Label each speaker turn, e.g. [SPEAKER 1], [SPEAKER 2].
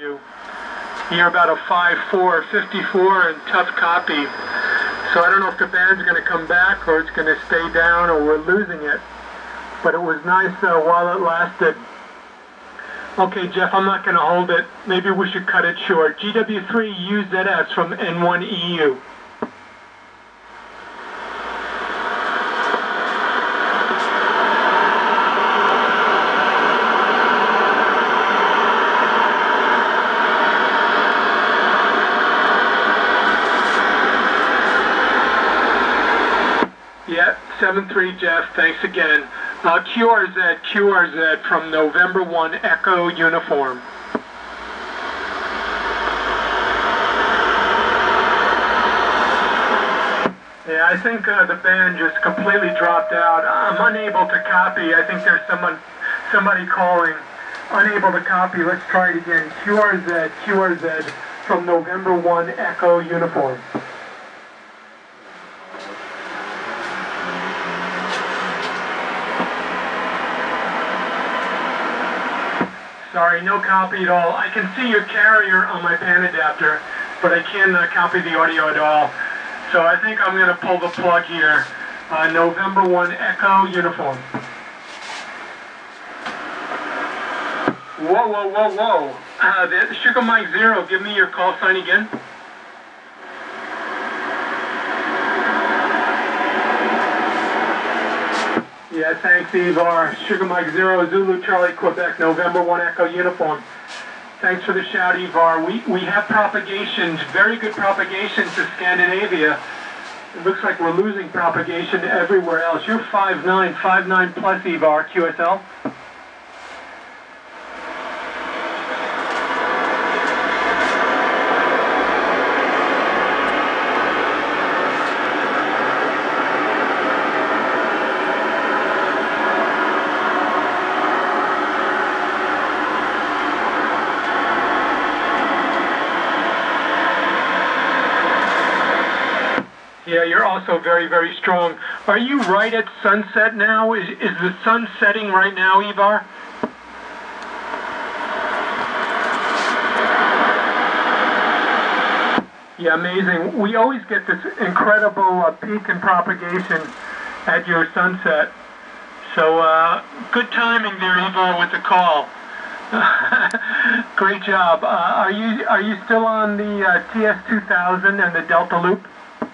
[SPEAKER 1] you. You're about a 5'4", 54, and tough copy. So I don't know if the band's going to come back or it's going to stay down or we're losing it. But it was nice uh, while it lasted. Okay, Jeff, I'm not going to hold it. Maybe we should cut it short. GW3UZS from N1EU. Yeah, 7-3, Jeff. Thanks again. Uh, QRZ, QRZ from November 1 Echo Uniform. Yeah, I think uh, the band just completely dropped out. I'm unable to copy. I think there's someone, somebody calling. Unable to copy. Let's try it again. QRZ, QRZ from November 1 Echo Uniform. Sorry, no copy at all. I can see your carrier on my pan adapter, but I can't copy the audio at all. So I think I'm going to pull the plug here. Uh, November 1 Echo Uniform. Whoa, whoa, whoa, whoa. Uh, Sugar Mike Zero, give me your call sign again. Yeah, thanks, Evar. Sugar Mike Zero, Zulu Charlie, Quebec, November 1 Echo Uniform. Thanks for the shout, Evar. We, we have propagation, very good propagation to Scandinavia. It looks like we're losing propagation everywhere else. You're 5'9", 5'9 plus, Evar, QSL. Yeah, you're also very, very strong. Are you right at sunset now? Is, is the sun setting right now, Ivar? Yeah, amazing. We always get this incredible uh, peak in propagation at your sunset. So, uh, good timing there, Ivar, with the call. Great job. Uh, are you are you still on the uh, TS2000 and the Delta Loop?